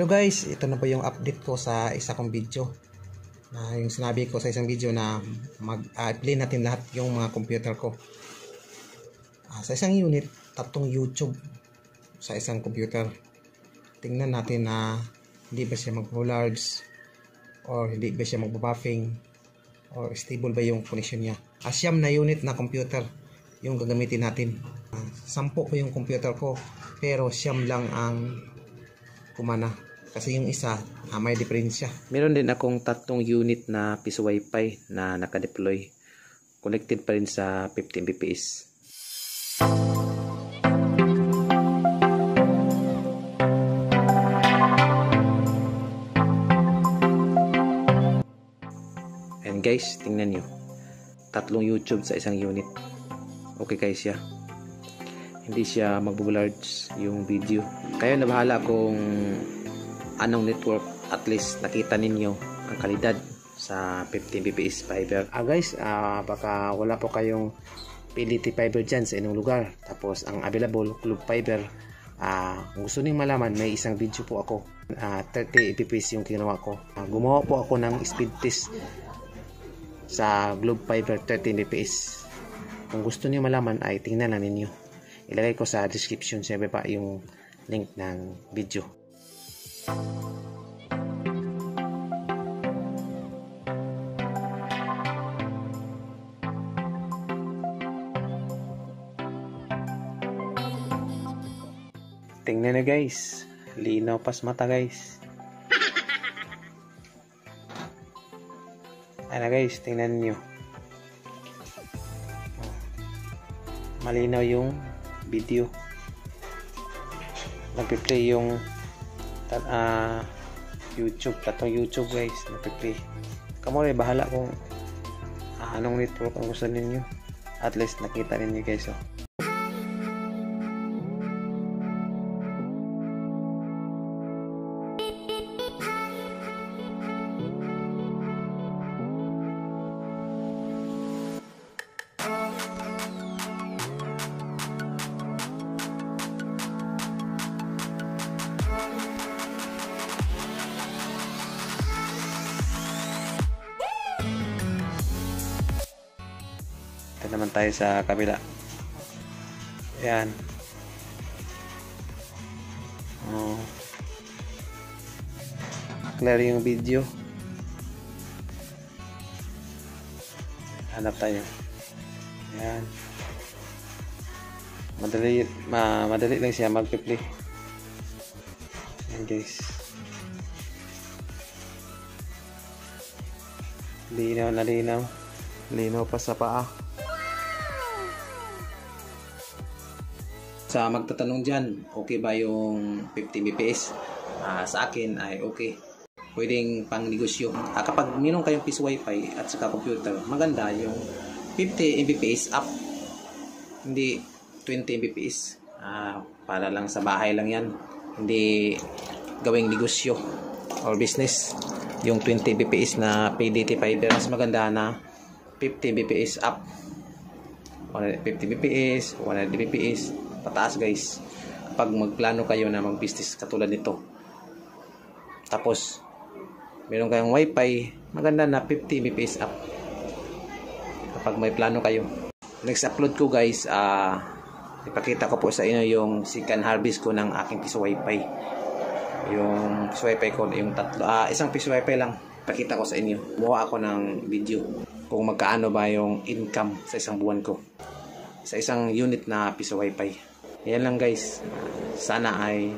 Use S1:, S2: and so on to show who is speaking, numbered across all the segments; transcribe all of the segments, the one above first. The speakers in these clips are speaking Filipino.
S1: Hello guys, ito na po yung update ko sa isa kong video. Na yung sinabi ko sa isang video na mag-play natin lahat yung mga computer ko. Ah, sa isang unit, tatlong YouTube sa isang computer. Tingnan natin na hindi ba siya mag-large or hindi ba siya mag-buffing or stable ba yung connection niya. Asyam na unit na computer yung gagamitin natin. Ah, sampo po yung computer ko pero siyam lang ang kumana. Kasi yung isa, ah, may diferensya.
S2: Meron din akong tatlong unit na piso wifi na nakadeploy. Connected pa rin sa 15 Mbps. And guys, tingnan nyo. Tatlong YouTube sa isang unit. Okay guys siya. Hindi siya magbubularge yung video. Kayo na bahala kung anong network at least nakita ninyo ang kalidad sa 15 Mbps fiber. Ah guys, ah, baka wala po kayong PLDT fiber dyan sa inyong lugar. Tapos ang available Club Fiber. Ah, kung gusto niyo malaman, may isang video po ako. Ah, 30 Mbps yung ginawa ko. Ah, gumawa po ako ng speed test sa Globe Fiber 30 Mbps. Kung gusto niyo malaman ay tingnan na ninyo. Ilagay ko sa description sa baba yung link ng video. Tingnan na guys. Linaw pas mata guys. Ano guys, tingnan nyo. Malinaw yung video. Nagpi-play yung uh, YouTube. Tatong YouTube guys. Nagpi-play. Kamu rin, bahala kung uh, anong network ang gusto ninyo. At least nakita ninyo guys. Oh. Naman tayo sa kabila. Ayan. Oh. Clear yung video. Hanap tayo. Ayan. Madali, ma, madali lang siya mag-play. Ayan guys. Linaw na linaw. Linaw pa sa paa. Sa magtatanong dyan, okay ba yung 50 Mbps? Ah, sa akin ay okay. Pwedeng pang negosyo. Ah, kapag minong kayong piso wifi at saka computer, maganda yung 50 Mbps up. Hindi 20 Mbps. Ah, para lang sa bahay lang yan. Hindi gawing negosyo or business. Yung 20 Mbps na PDT fiber, mas maganda na 50 Mbps up. 50 Mbps, 100 Mbps, pataas guys. Kapag magplano kayo na mag business katulad nito. Tapos meron kayong wifi maganda na 50 Mbps up kapag may plano kayo. Next upload ko guys uh, ipakita ko po sa inyo yung second harvest ko ng aking piso wifi. Yung piso wifi ko yung tatlo uh, isang piso wifi lang. Ipakita ko sa inyo. Buha ako ng video kung magkaano ba yung income sa isang buwan ko. Sa isang unit na piso wifi yan lang guys. Sana ay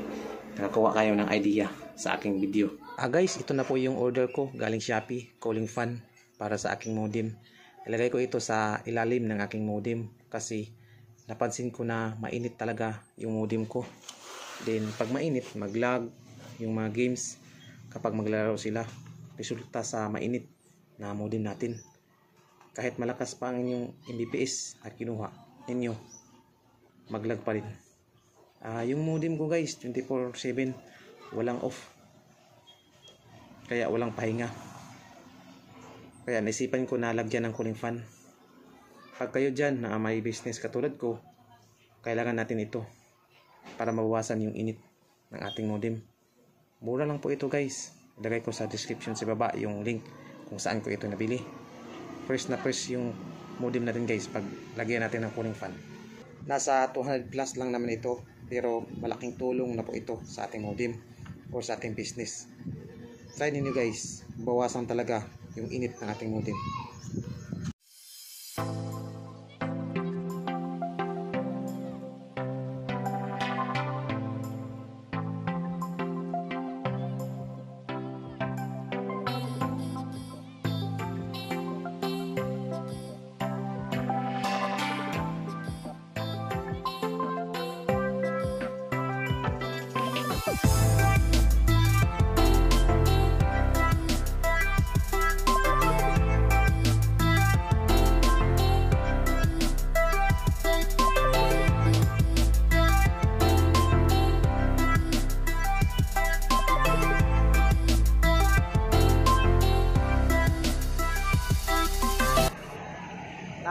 S2: nakakuha kayo ng idea sa aking video. Ah guys, ito na po yung order ko galing Shopee, calling fan para sa aking modem. Ilagay ko ito sa ilalim ng aking modem kasi napansin ko na mainit talaga yung modem ko. Then pag mainit, mag-lag yung mga games kapag maglaro sila. Resulta sa mainit na modem natin. Kahit malakas pa ang inyong Mbps na kinuha ninyo, maglag pa rin. Uh, yung modem ko guys, 24/7 walang off. Kaya walang pahinga. Kaya naisipan ko na lagyan ng cooling fan. Pag kayo dyan na may business katulad ko, kailangan natin ito para mabawasan yung init ng ating modem.
S1: Mura lang po ito guys. Ilagay ko sa description sa baba yung link kung saan ko ito nabili. First na first yung modem natin guys pag lagyan natin ng cooling fan. Nasa 200 plus lang naman ito pero malaking tulong na po ito sa ating modem or sa ating business. Try ninyo guys, bawasan talaga yung init ng ating modem.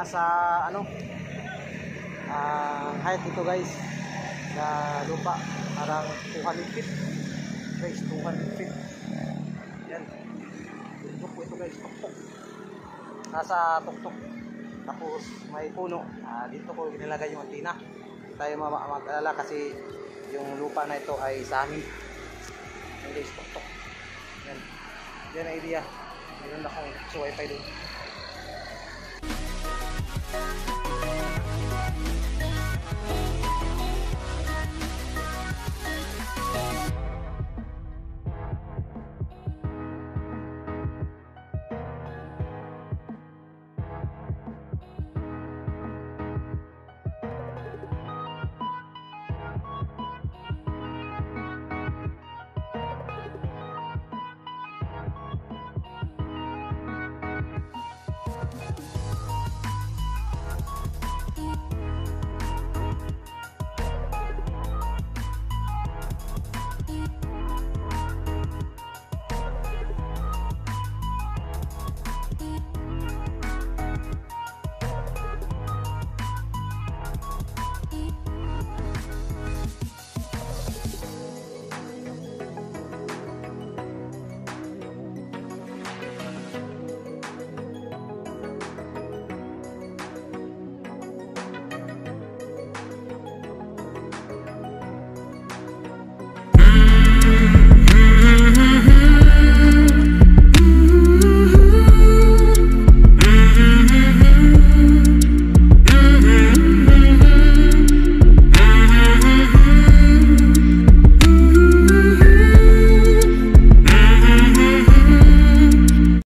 S1: Nasa ano ah height ito guys na lupa. Parang 200 feet. Guys 200 feet. Yan. Ito po ito guys tuktok. Nasa tuktok. Tapos may puno. Ah, dito ko inilagay yung antina. Tayo ma- mag-alala kasi yung lupa na ito ay sa amin. Yan guys tuktok. Yan. Yan idea. Meron akong wifi doon Thank you.